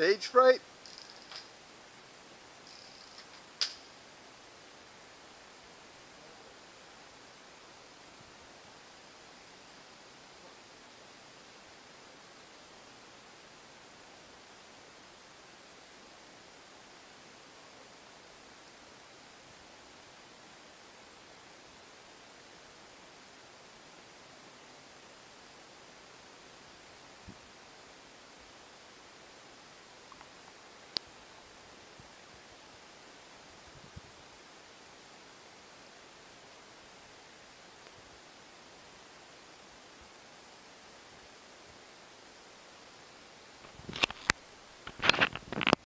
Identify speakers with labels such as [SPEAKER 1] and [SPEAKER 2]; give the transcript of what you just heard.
[SPEAKER 1] stage fright?